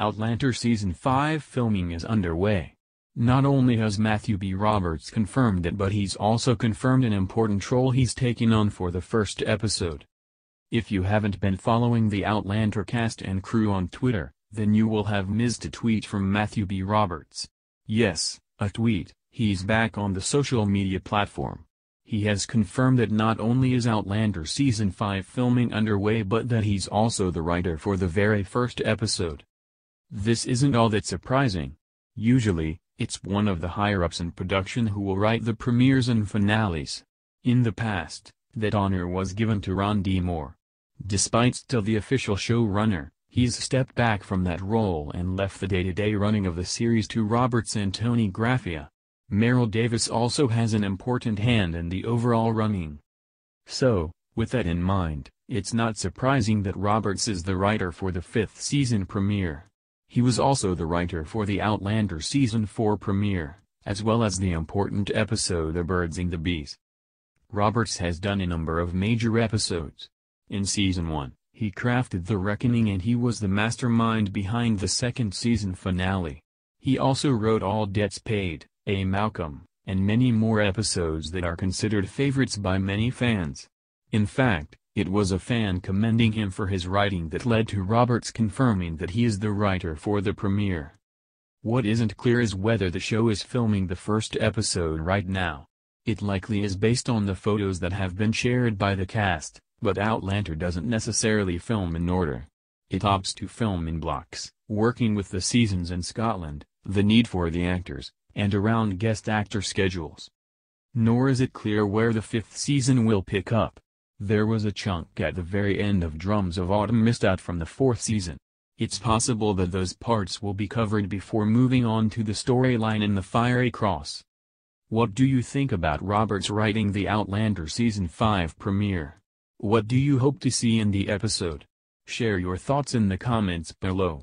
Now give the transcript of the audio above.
Outlander Season 5 filming is underway. Not only has Matthew B. Roberts confirmed it but he's also confirmed an important role he's taking on for the first episode. If you haven't been following the Outlander cast and crew on Twitter, then you will have missed a tweet from Matthew B. Roberts. Yes, a tweet, he's back on the social media platform. He has confirmed that not only is Outlander Season 5 filming underway but that he's also the writer for the very first episode. This isn't all that surprising. Usually, it's one of the higher-ups in production who will write the premieres and finales. In the past, that honor was given to Ron D. Moore. Despite still the official showrunner, he's stepped back from that role and left the day-to-day -day running of the series to Roberts and Toni Graphia. Maril Davis also has an important hand in the overall running. So, with that in mind, it's not surprising that Roberts is the writer for the fifth season premiere. He was also the writer for the Outlander Season 4 premiere, as well as the important episode The Birds and the Bees. Roberts has done a number of major episodes. In Season 1, he crafted The Reckoning and he was the mastermind behind the second season finale. He also wrote All Debts Paid, A Malcolm, and many more episodes that are considered favorites by many fans. In fact, it was a fan commending him for his writing that led to Roberts confirming that he is the writer for the premiere. What isn't clear is whether the show is filming the first episode right now. It likely is based on the photos that have been shared by the cast, but Outlander doesn't necessarily film in order. It opts to film in blocks, working with the seasons in Scotland, the need for the actors, and around guest actor schedules. Nor is it clear where the fifth season will pick up. There was a chunk at the very end of Drums of Autumn missed out from the fourth season. It's possible that those parts will be covered before moving on to the storyline in the Fiery Cross. What do you think about Roberts writing the Outlander Season 5 premiere? What do you hope to see in the episode? Share your thoughts in the comments below.